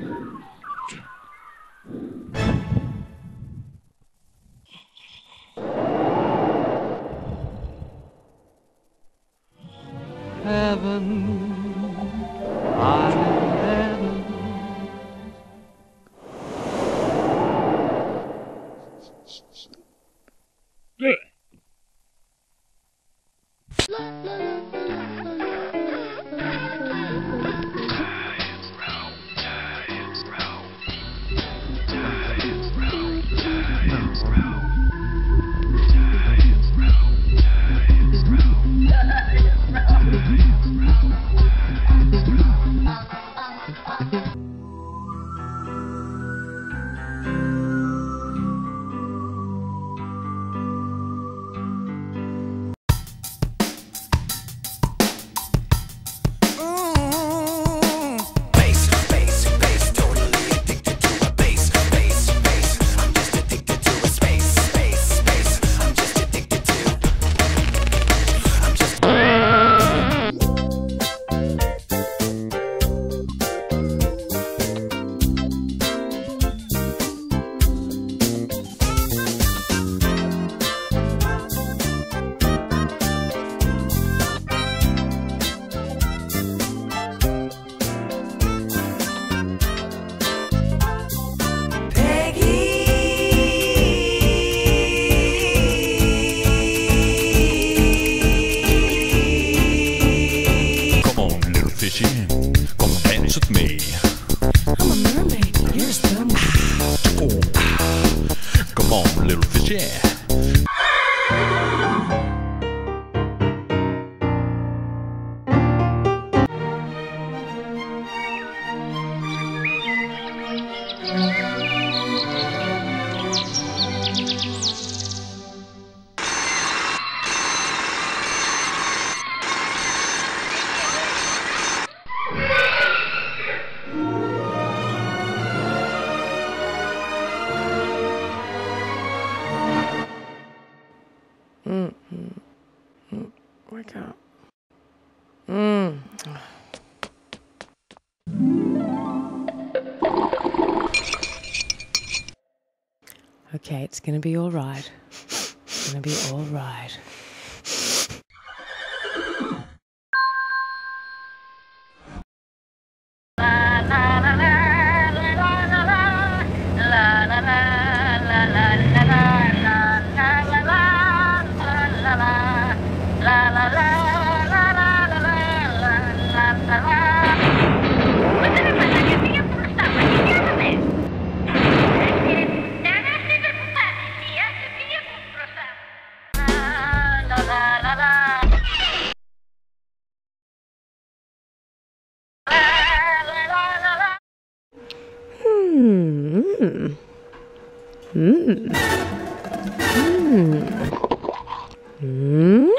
me. I'm Oh, come little Okay, it's gonna be all right. It's gonna be all right. うん。うん。うん